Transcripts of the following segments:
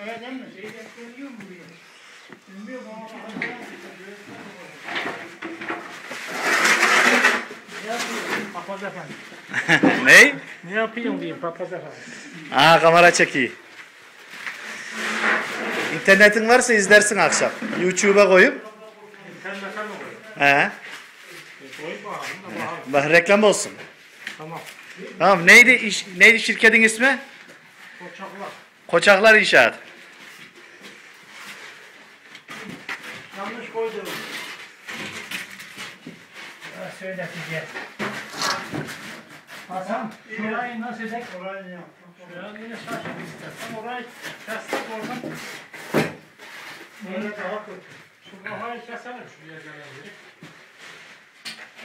Öyle değil mi? Şey de geliyor mu buraya? Papaz efendi. ne? Ne yapıyorsun diyeyim papaz efendi. Aa kamera çekiyor. İnternetin varsa izlersin akşam. YouTube'a koyup. İnternete mi koyuyorsun? He. E, koy bakalım da reklam olsun. Tamam. Tamam neydi iş, neydi şirketin ismi? Koçaklar. Koçaklar İnşaat. Yanlış koydum. Ya söyle size. Hasan, şurayı nasıl edek? Orayı yap. Şurayı yine şaşırdık istersen. Orayı kestik oradan. Böyle daha kötü. Şu kafayı keselim şuraya.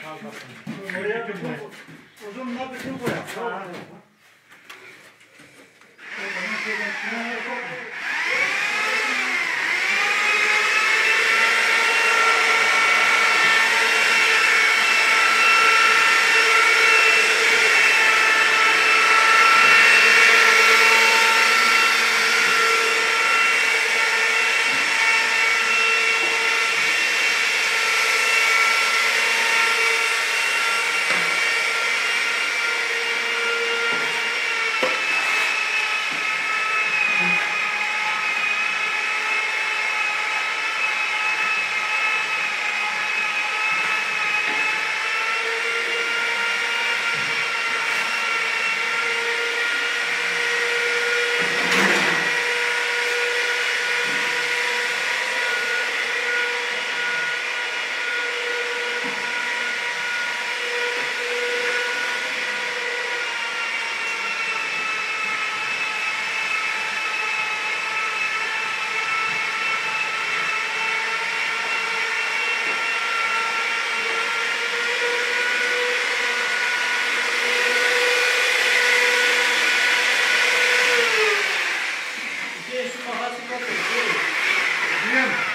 Al bakın. Oraya uzun da bütün şöyle şuraya koyalım.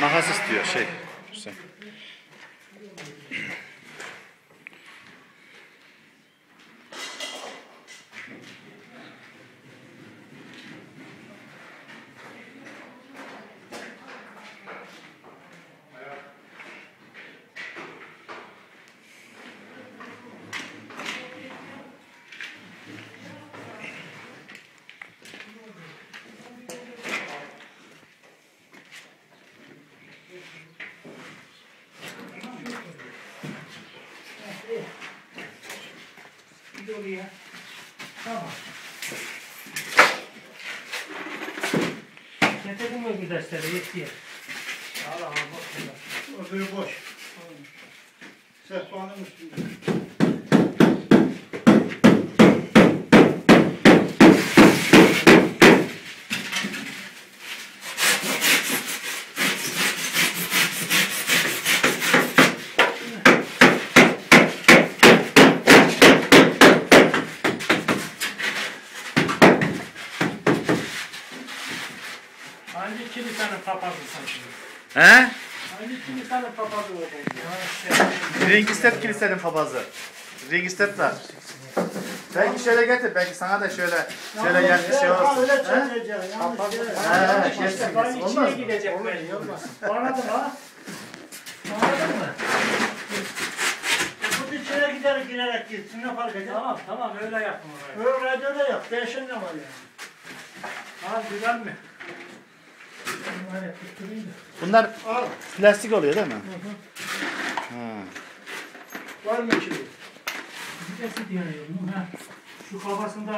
Makas istiyor şey. Hüseyin. Bir oraya. Tamam. Getirdin mi bu dersleri yetkiye? Al al bak. Öbürü boş. Sehpanın üstünde. Şimdi? He? Hangi kilisenin papazı oldun? Ha, Ringistet kilisenin papazı. Ringistet var. Belki şöyle getir. Belki sana da şöyle şöyle yan şey olsun. Öyle He? çekeceksin. Yanlış yere. He, işte geçsin, ben geçsin. içine Olmaz mı? gidecek belli olmaz. Anladın ha? Anladın mı? Bu içine giderek girerek gitsin. Ne fark eder? Tamam tamam öyle yapma orayı. Öyle radyoda yap. Değişen ne var yani? Ha güzel mi? Bunlar Al. plastik oluyor değil mi? Ha. Var mı içinde? Bir de diyorum. Ha. Şu kafasında